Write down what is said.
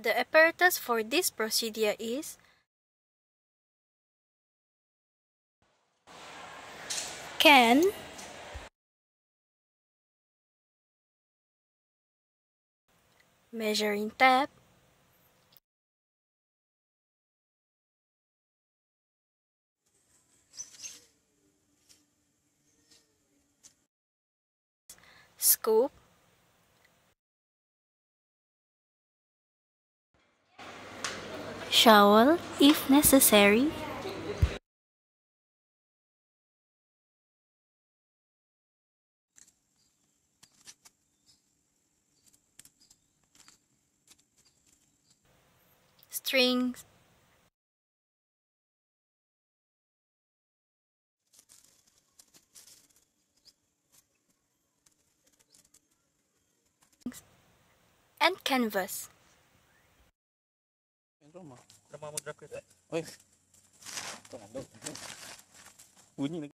The apparatus for this procedure is can measuring tape scoop shovel if necessary. Strings. And canvas rumah. Rumah moderator tu. Oi. Tolong dok. Bunyi lagi.